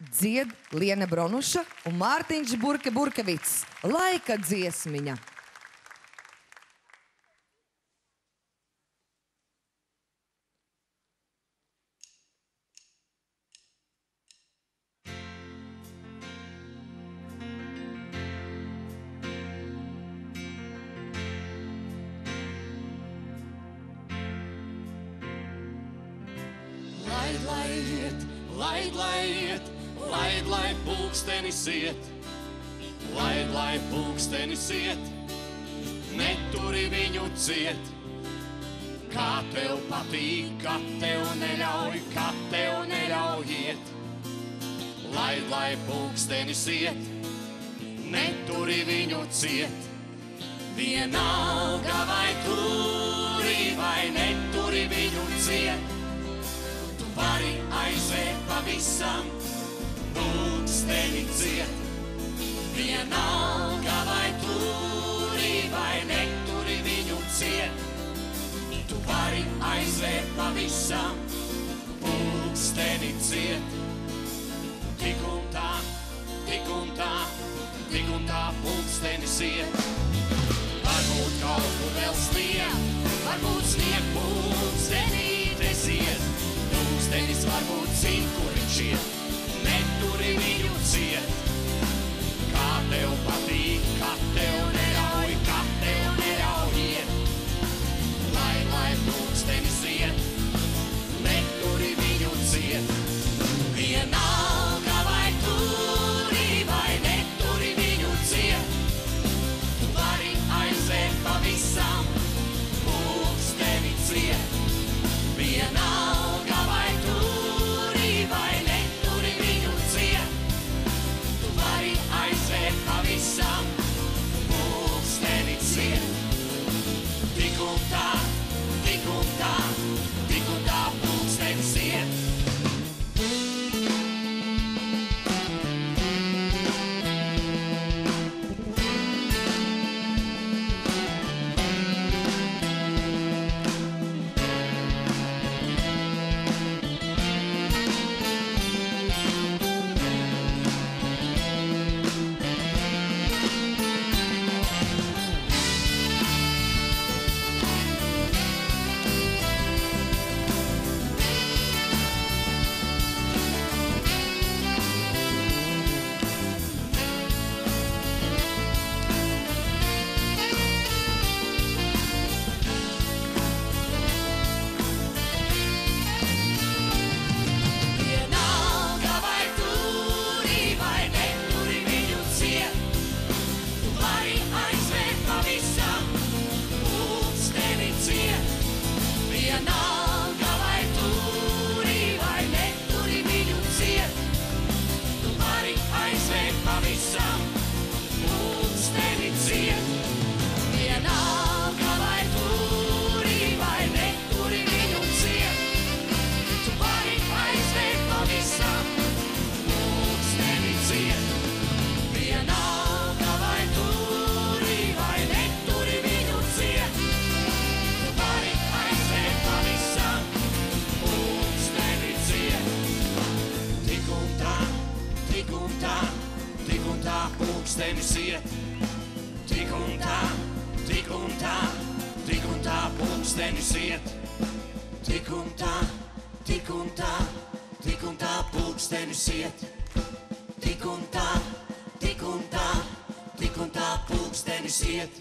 dzied Liena Bronuša un Mārtiņš Burke Burkevits. Laika dziesmiņa. Laid, lai iet, laid, lai iet, laid, lai pulkstenis iet, laid, lai pulkstenis iet, neturi viņu ciet. Kā tev patīk, kā tev neļauj, kā tev neļauj iet, laid, lai pulkstenis iet, neturi viņu ciet. Vienalga vai turi vai neturi viņu ciet. Vari aiziet pavisam, pulksteni ciet. Vienalga vai turi vai neturi viņu ciet, tu vari aiziet pavisam, pulksteni ciet. Tik un tā, tik un tā, tik un tā pulkstenis iet. Varbūt kaut kur vēl snieg, varbūt snieg pulkstenītes iet. Pulkstenis varbūt zin, kur viņš iet, neturi viņu ciet. Kā pulkstenis iet. Tik un tā, tik un tā, tik un tā pulkstenis iet. Tik un tā, tik un tā, tik un tā pulkstenis iet. Tik un tā, tik un tā, tik un tā pulkstenis iet.